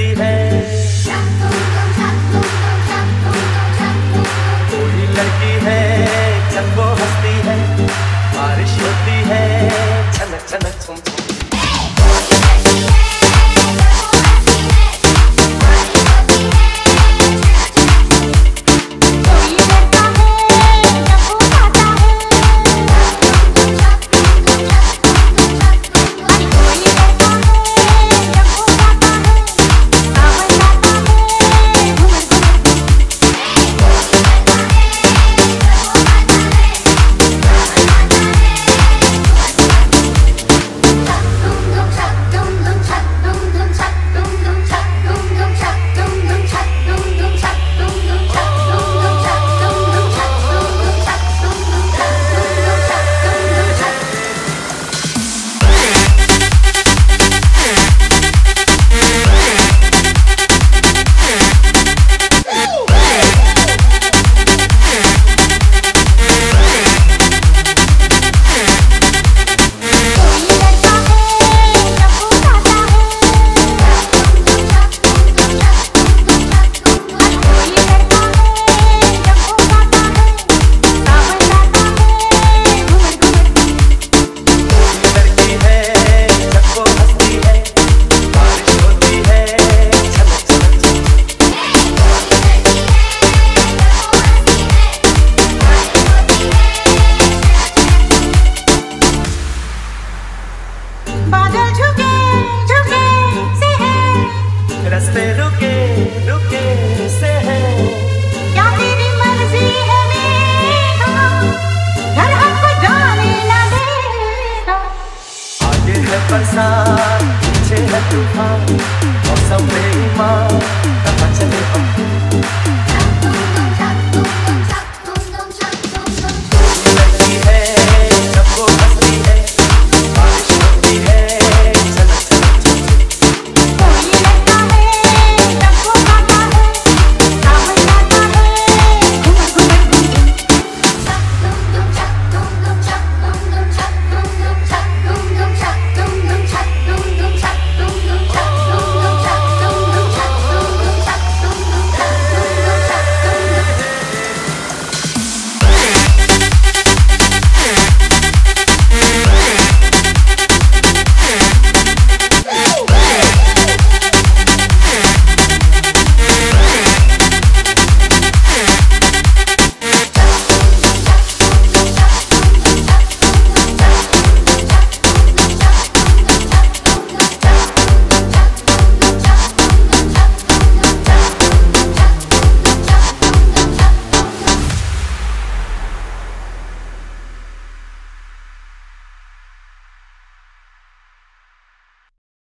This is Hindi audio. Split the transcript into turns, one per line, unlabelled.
जाती है रस्ते रुके रुके से है।
क्या तेरी मर्ज़ी है मेरा घर हमको जाने ना दे।
आगे है बरसात पीछे है तूफ़ान मौसम में